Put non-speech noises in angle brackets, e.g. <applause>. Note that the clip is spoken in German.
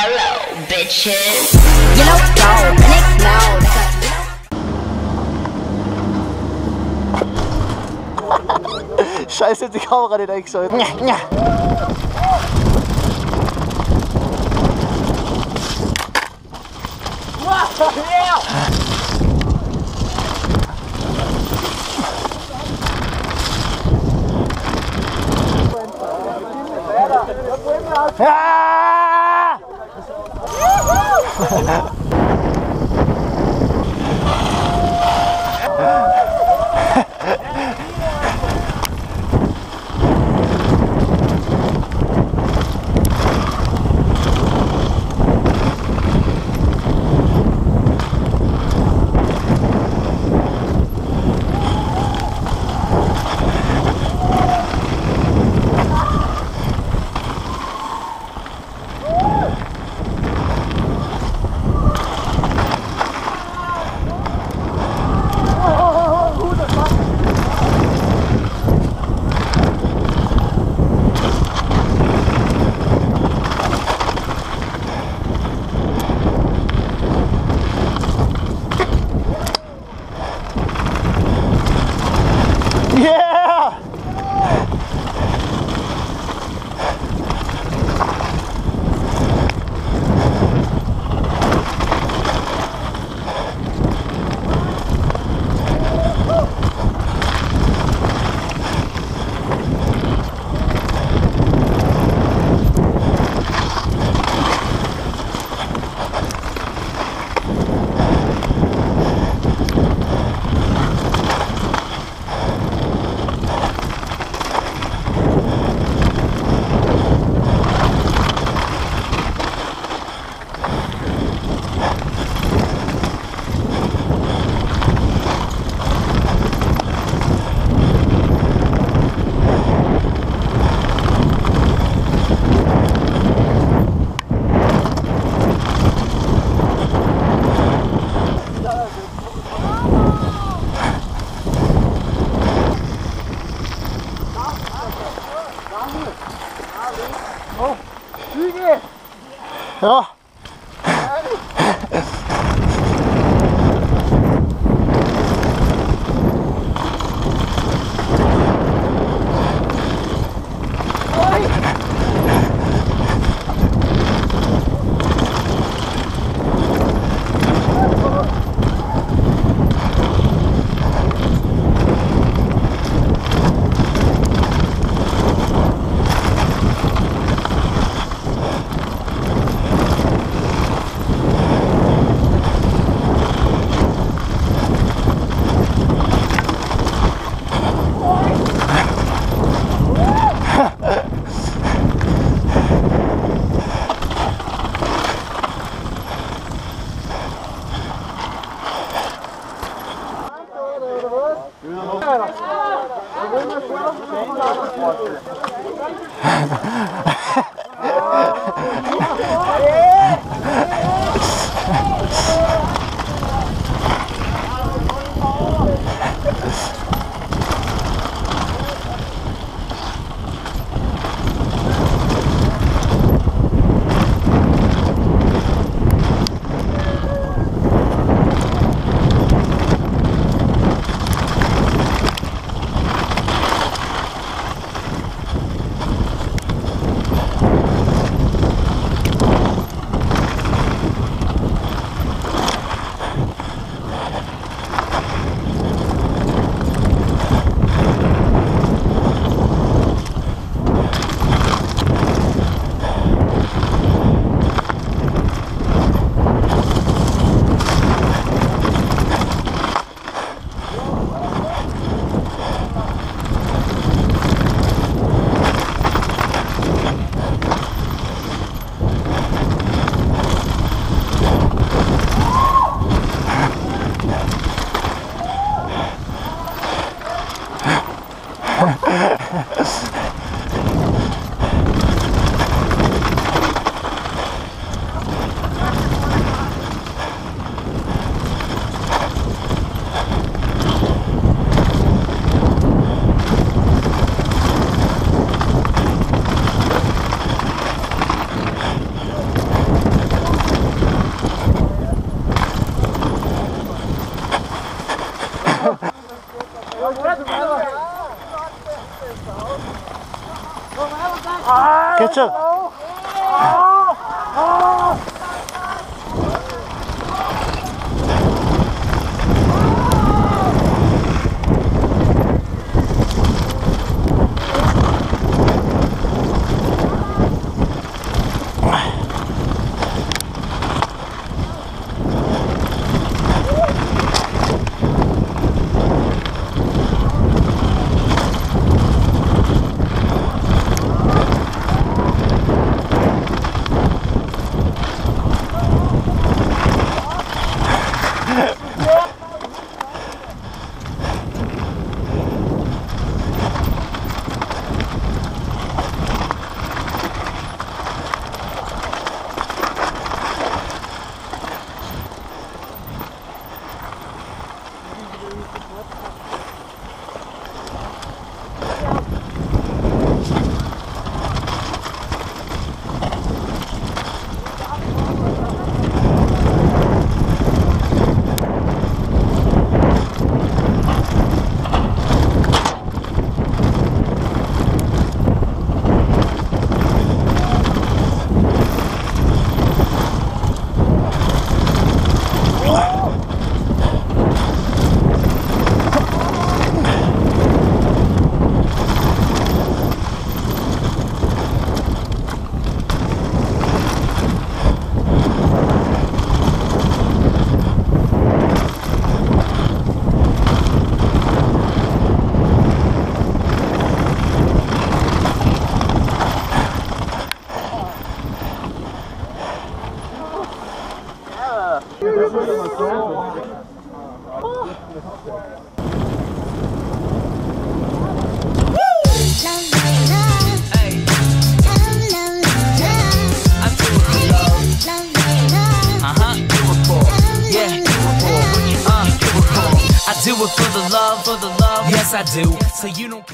Hello, bitches. Yellow gold, next loud. Scheiße, die Kamera nicht eingeschaltet. Nya, nya. Ah! Woohoo! <laughs> Yeah! Oh. Catch up. えっ? Do it for the love, for the love. Yes, I do. So you don't.